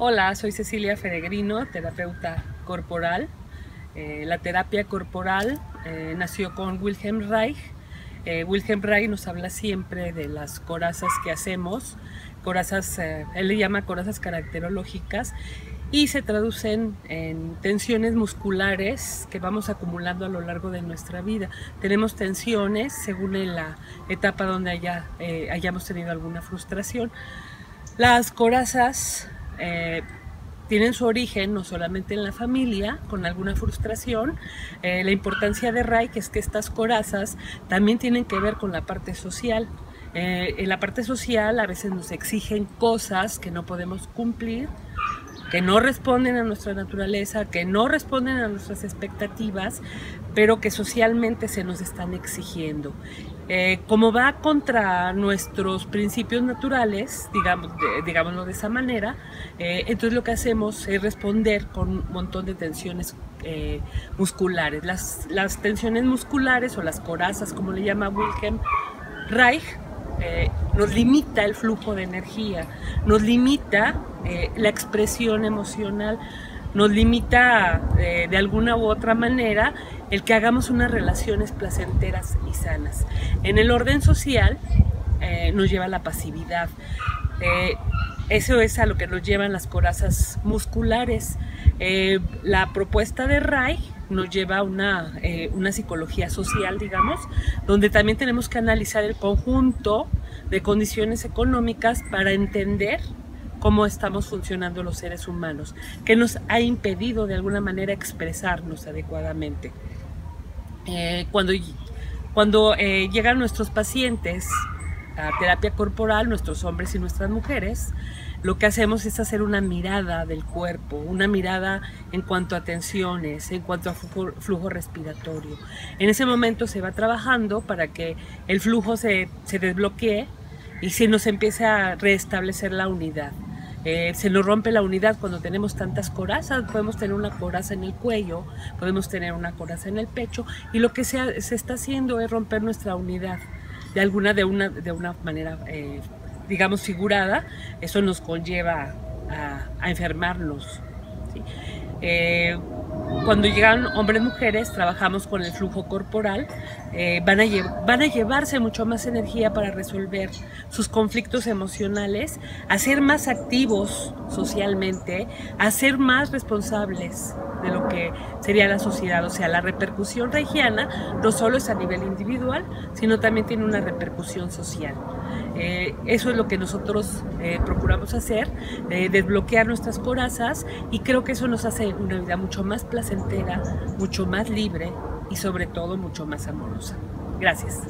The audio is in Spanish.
Hola, soy Cecilia Feregrino, terapeuta corporal. Eh, la terapia corporal eh, nació con Wilhelm Reich. Eh, Wilhelm Reich nos habla siempre de las corazas que hacemos, corazas, él le llama corazas caracterológicas y se traducen en tensiones musculares que vamos acumulando a lo largo de nuestra vida. Tenemos tensiones según en la etapa donde haya, hayamos tenido alguna frustración. Las corazas eh, tienen su origen no solamente en la familia, con alguna frustración. Eh, la importancia de Reich es que estas corazas también tienen que ver con la parte social. Eh, en la parte social a veces nos exigen cosas que no podemos cumplir, que no responden a nuestra naturaleza, que no responden a nuestras expectativas, pero que socialmente se nos están exigiendo. Eh, como va contra nuestros principios naturales, digamos, digámoslo de esa manera, eh, entonces lo que hacemos es responder con un montón de tensiones eh, musculares. Las, las, tensiones musculares o las corazas, como le llama Wilhelm Reich, nos limita el flujo de energía, nos limita la expresión emocional, nos limita de alguna u otra manera el que hagamos unas relaciones placenteras y sanas. En el orden social eh, nos lleva la pasividad. Eh, eso es a lo que nos llevan las corazas musculares. Eh, la propuesta de Ray nos lleva a una, una psicología social, digamos, donde también tenemos que analizar el conjunto de condiciones económicas para entender cómo estamos funcionando los seres humanos, que nos ha impedido de alguna manera expresarnos adecuadamente. Eh, cuando cuando eh, llegan nuestros pacientes a terapia corporal, nuestros hombres y nuestras mujeres, lo que hacemos es hacer una mirada del cuerpo, una mirada en cuanto a tensiones, en cuanto a flujo, respiratorio. En ese momento se va trabajando para que el flujo se, se desbloquee y se nos empiece a restablecer la unidad. Eh, se nos rompe la unidad cuando tenemos tantas corazas, podemos tener una coraza en el cuello, podemos tener una coraza en el pecho y lo que se, se está haciendo es romper nuestra unidad de alguna de una, de una manera, eh, digamos, figurada, eso nos conlleva a, enfermarnos. Eh, cuando llegan hombres mujeres, trabajamos con el flujo corporal, eh, van, a van a llevarse mucho más energía para resolver sus conflictos emocionales, a ser más activos socialmente, a ser más responsables de lo que sería la sociedad. O sea, la repercusión regiana no solo es a nivel individual, sino también tiene una repercusión social. Eh, eso es lo que nosotros eh, procuramos hacer, desbloquear nuestras corazas y creo que eso nos hace una vida mucho más placentera, mucho más libre y sobre todo mucho más amorosa. Gracias.